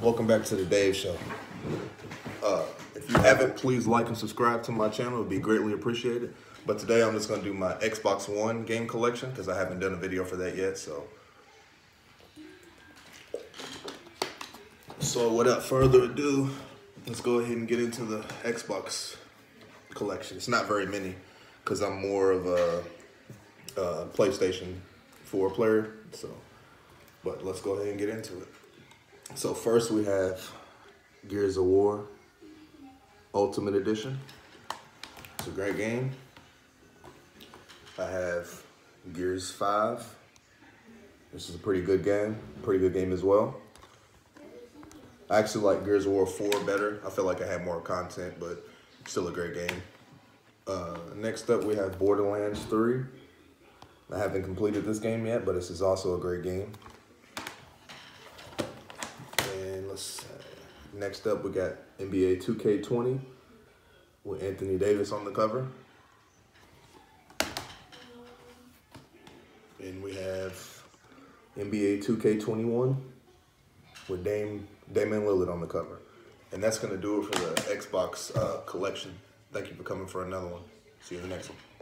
Welcome back to the Dave Show. Uh, if you haven't, please like and subscribe to my channel. It would be greatly appreciated. But today I'm just going to do my Xbox One game collection because I haven't done a video for that yet. So, so without further ado, let's go ahead and get into the Xbox collection. It's not very many because I'm more of a, a PlayStation 4 player. So, but let's go ahead and get into it. So first we have Gears of War Ultimate Edition. It's a great game. I have Gears 5. This is a pretty good game. Pretty good game as well. I actually like Gears of War 4 better. I feel like I had more content, but still a great game. Uh, next up, we have Borderlands 3. I haven't completed this game yet, but this is also a great game. Next up, we got NBA 2K20 with Anthony Davis on the cover. And we have NBA 2K21 with Dame Damian Lillard on the cover. And that's going to do it for the Xbox uh, collection. Thank you for coming for another one. See you in the next one.